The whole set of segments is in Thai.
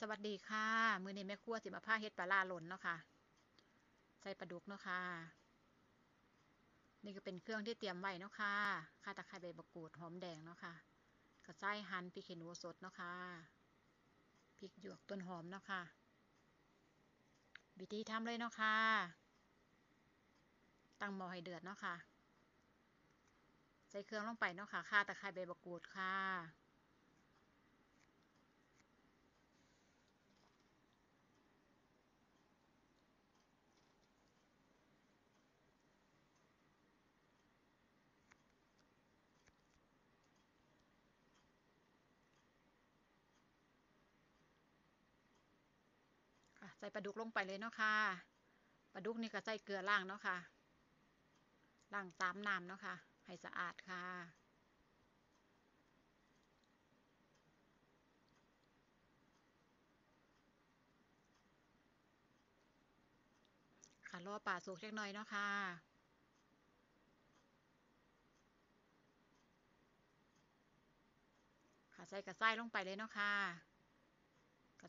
สวัสดีค่ะ มือนี้แม่ครัวสิมาผ้าเฮ็ดปลาล่าหล่นเนาะค่ะ ใส่ปลาดุกเนาะค่ะ นี่ก็เป็นเครื่องที่เตรียมไว้เนาะค่ะ ข่าตะไคร้ใบมะกรูดหอมแดงเนาะค่ะกระไส้หั่นพริกขี้หนูสดเนาะค่ะ พริกหยวกต้นหอมเนาะค่ะ วิธีทำเลยเนาะค่ะ ตั้งหม้อให้เดือดเนาะค่ะ ใส่เครื่องลงไปเนาะค่ะ ข่าตะไคร้ใบมะกรูดค่ะ ส่ปลาดุกลงไปเลยเนาะค่ะปลาดุกนี่ก็ใส่เกลือล่างเนาะค่ะล่างตามน้ำเนาะค่ะ ให้สะอาดค่ะค่ะรอป่าสุกเล็กน้อยเนาะค่ะค่ะใส่กระไส้ลงไปเลยเนาะค่ะกระ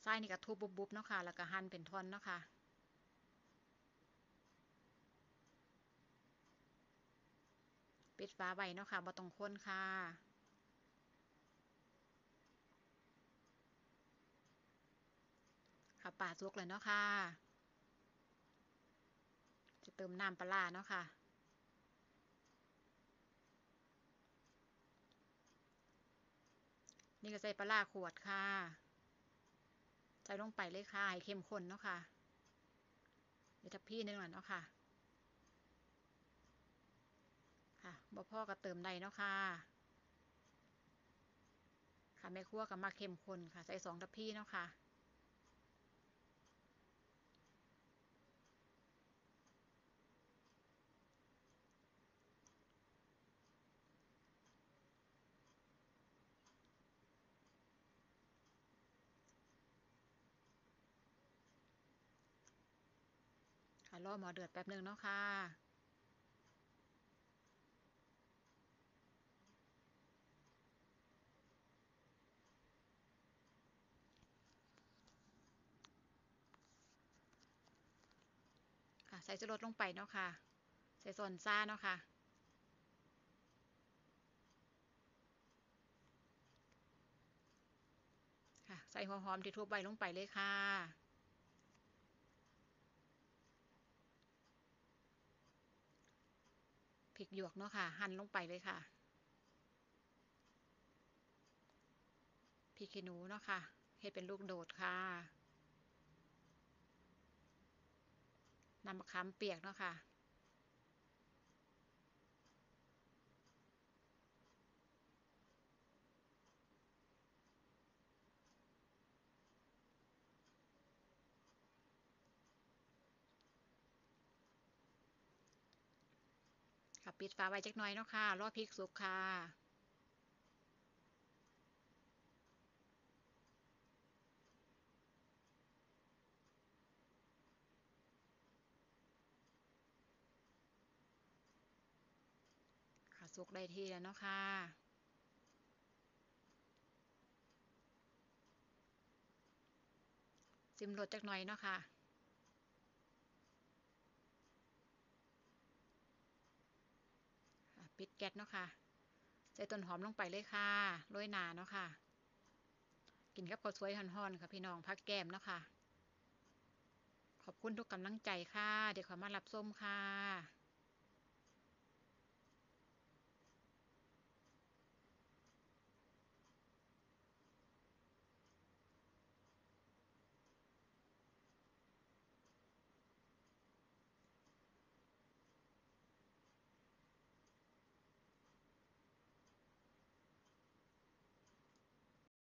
ไส้นี่ก็ทุบบุบๆเนาะค่ะ แล้วก็หั่นเป็นท่อนเนาะค่ะปิดฝาไว้เนาะค่ะบ่ต้องคนค่ะ ค่ะป่าสุกเลยเนาะค่ะ จะเติมน้ำปลาเนาะค่ะนี่ก็ใส่ปลาขวดค่ะ ใส่ลงไปเลยค่ะให้เข้มข้นเนาะค่ะเดี๋ยวทับพี่นึงหน่อยเนาะค่ะ ค่ะบ่พ่อก็เติมได้เนาะค่ะ ค่ะแม่ครัวก็มาเข้มข้นค่ะ ใส่สองทับพี่เนาะค่ะ ค่ะรอหมอเดือดแป๊บหนึ่งเนาะค่ะค่ะใส่จะรสลงไปเนาะค่ะ ใส่ส่วนซ่าเนาะค่ะ ค่ะ ใส่หัวหอมที่ทุบใบลงไปเลยค่ะ ริกหยวกเนาะค่ะ หั่นลงไปเลยค่ะพริกขี้หนูเนาะค่ะเฮ็ดเป็นลูกโดดค่ะนำมะขามเปียกเนาะค่ะ ค่ะปิดฝาไว้จักหน่อยเนาะค่ะรอพริกสุกค่ะค่ะสุกได้ที่แล้วเนาะค่ะซิมรสจักหน่อยเนาะค่ะ ปิดแก๊สเนาะค่ะ ใส่ต้นหอมลงไปเลยค่ะโรยหนาเนาะค่ะ กินกับข้าวสวยห่อนๆค่ะพี่น้องพักแก้มเนาะค่ะ ขอบคุณทุกกำลังใจค่ะ เดี๋ยวขอมารับส้มค่ะ